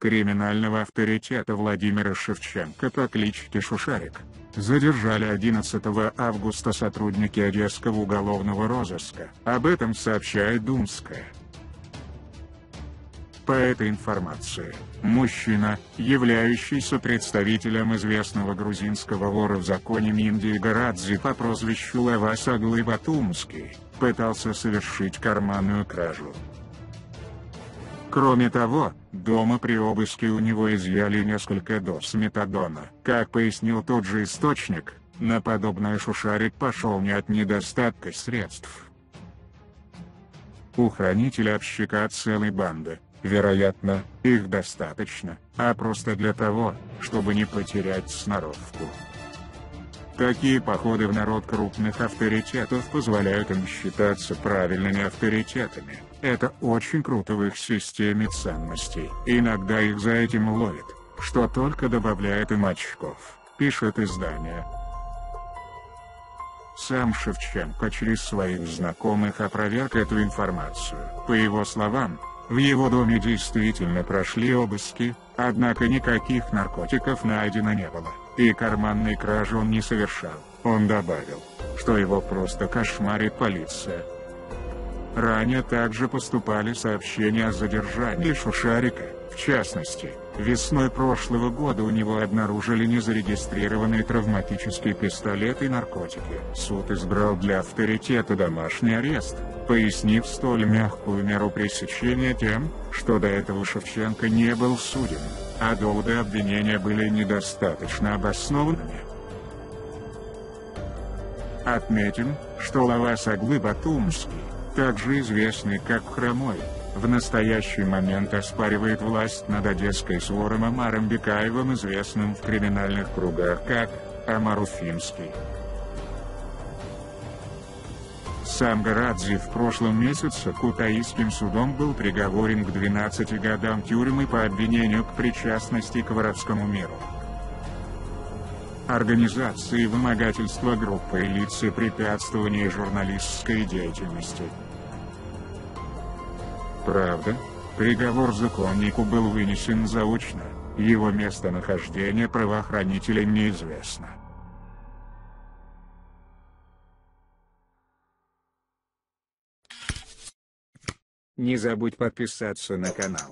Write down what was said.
криминального авторитета Владимира Шевченко по кличке Шушарик, задержали 11 августа сотрудники Одесского уголовного розыска. Об этом сообщает Думская. По этой информации, мужчина, являющийся представителем известного грузинского вора в законе Минди Гарадзе по прозвищу Лавас Аглы Батумский, пытался совершить карманную кражу. Кроме того, дома при обыске у него изъяли несколько доз метадона. Как пояснил тот же источник, на подобное Шушарик пошел не от недостатка средств. У хранителя общака целой банды, Вероятно, их достаточно, а просто для того, чтобы не потерять сноровку. Такие походы в народ крупных авторитетов позволяют им считаться правильными авторитетами. Это очень круто в их системе ценностей. Иногда их за этим ловят, что только добавляет им очков, пишет издание. Сам Шевченко через своих знакомых опроверг эту информацию. По его словам, в его доме действительно прошли обыски, однако никаких наркотиков найдено не было, и карманной кражи он не совершал. Он добавил, что его просто кошмарит полиция. Ранее также поступали сообщения о задержании Шушарика, в частности, весной прошлого года у него обнаружили незарегистрированный травматический пистолет и наркотики. Суд избрал для авторитета домашний арест, пояснив столь мягкую меру пресечения тем, что до этого Шевченко не был судим, а доводы обвинения были недостаточно обоснованными. Отметим, что Лавас Аглы Батумский, также известный как Хромой, в настоящий момент оспаривает власть над одесской свором Амаром Бекаевым известным в криминальных кругах как Амар Уфимский. Сам Гарадзе в прошлом месяце Кутаисским судом был приговорен к 12 годам тюрьмы по обвинению к причастности к воровскому миру. Организации вымогательства группы лиц препятствования журналистской деятельности. Правда, приговор законнику был вынесен заочно, его местонахождение правоохранителям неизвестно. Не забудь подписаться на канал.